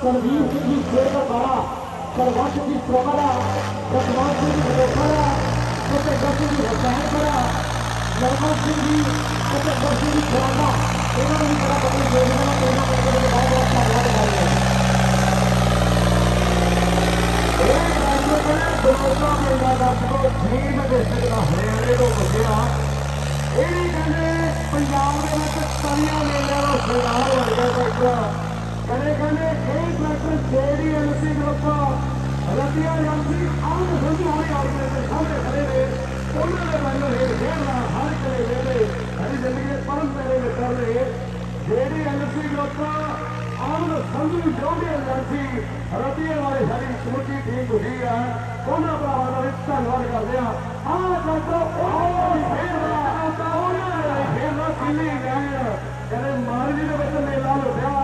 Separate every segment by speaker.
Speaker 1: कलवीर सिंह जी शेर का बारा करवश जी प्रवरा सतवान सिंह जी बलोखरा सतेंद्र सिंह जी हुसैन खड़ा नरमल सिंह जी सतेंद्र सिंह जी खराबा ਇਹਨਾਂ ਨੂੰ ਵੀ ਬੜਾ ਬੜੀ ਯੋਗਦਾਨ ਹੈ ਇਹਨਾਂ ਨੂੰ ਬਹੁਤ ਬਹੁਤ ਧੰਨਵਾਦ ਕਰਦੇ ਹਾਂ ਇਹ ਰਾਜੋ ਦੇ ਦੋਸਤਾਂ ਦੇ ਨਾਲ ਆਪਕੋ ਜੀਵ ਦੇ ਸਕਦਾ ਹਰਿਆਣੇ ਤੋਂ ਬਚਿਆ ਇਹ ਵੀ ਕਹਿੰਦੇ ਪੰਜਾਬ ਦੇ ਵਿੱਚ ਤਾਲੀਆਂ ਮੇਲਿਆਂ ਦਾ ਸਰਦਾਰ ਵਰਗਾ ਬੈਠਾ ਕਹਿੰਦੇ ਕਹਿੰਦੇ ਇਹ doctor JD LC group Ratia ਜਾਂਦੀ ਆਉਂ ਸੰਧੂ ਹੋਣੀ ਆਉਂਦੇ ਨੇ ਸਾਹਮਣੇ ਖੜੇ ਨੇ ਉਹਨਾਂ ਦੇ ਵੱਲੋਂ ਇਹ ਖੇਡਣਾ ਹਰ ਕਲੇ ਵੇਲੇ ਸਾਡੀ ਜ਼ਿੰਦਗੀ ਦੇ ਪਰਮ ਪੈਰੇ ਵਿੱਚ ਕਰ ਰਹੇ ਜਿਹੜੀ ਐਲਸੀ ਗਰੁੱਪ ਆਉਂ ਸੰਧੂ ਜੋੜੇ ਐਲਸੀ ਰਤੀਆ ਵਾਲੇ ਸਾਡੀ ਸਮੁੱਚੀ ਟੀਮ ਹੁੰਦੀ ਆ ਉਹਨਾਂ ਭਰਾਵਾਂ ਦਾ ਵੀ ਧੰਨਵਾਦ ਕਰਦੇ ਆ ਆਹ ਡਾਕਟਰ ਉਹ ਵੀ ਖੇਡਦਾ ਉਹਨਾਂ ਦਾ ਖੇਡਣਾ ਕਿੰਨੀ ਗਏ ਕਹਿੰਦੇ ਮਾਰਜੀ ਦੇ ਵਿੱਚ ਮੇਲਾ ਲੁੱਟਿਆ ਆ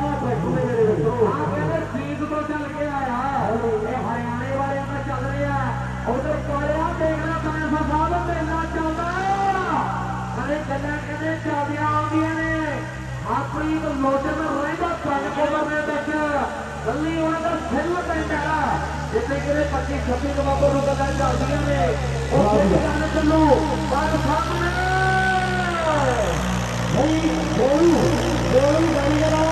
Speaker 2: ਕਹਿੰਦੇ ਚੱਲਦੀਆਂ ਆਉਂਦੀਆਂ ਨੇ ਆਪਣੀ ਲੋਟੇ ਦਾ ਰਹਿੰਦਾ ਪੰਨ ਕੋਲ ਦੇ ਵਿੱਚ ਗੱਲੀ ਉਹਨਾਂ ਦਾ ਸਿਰ ਪੈਂਦਾ ਜਿੱਥੇ ਕਿਤੇ 25 26 ਨਵੰਬਰ ਨੂੰ ਗੱਲਾਂ ਚੱਲਦੀਆਂ ਨੇ ਉਹ ਗੱਲ ਚੱਲੂ ਪਰ ਸਾਹਮਣੇ
Speaker 1: ਨਹੀਂ ਗੋਲੂ ਗੋਲੂ ਗਾੜੀ ਦਾ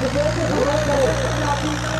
Speaker 1: ਕਿਸੇ ਦੇ ਖਬਰ ਕਰੋ ਗੋਲੂ